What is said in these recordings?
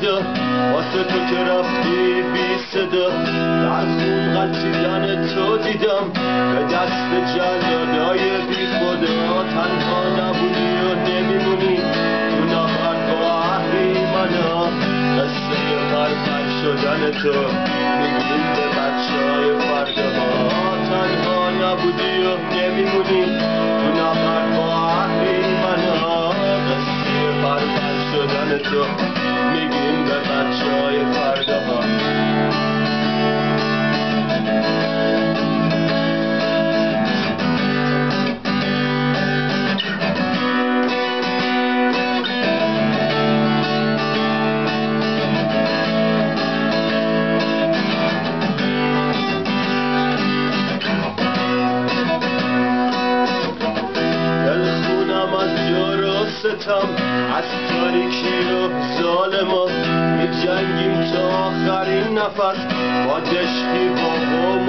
صدا واسه تو که رفتی بی صدا. در خون غلطیدن تو دیدم. به دست جلادای بی خدا تنها نبودی و نمیمونی. تو نفر با اهریمنا قصه پرپر شدن تو. میگیم به بچه های فردا ها تنها نبودی و نمیمونی. شدن تو میگیم به بچه های فردا و ستم از تاریکی و ظالما می جنگیم تا آخرین نفس با دشتی با قوم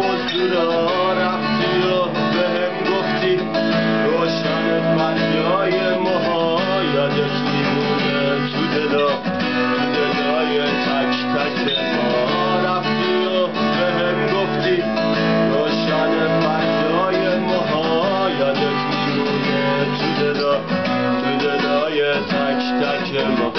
Yeah.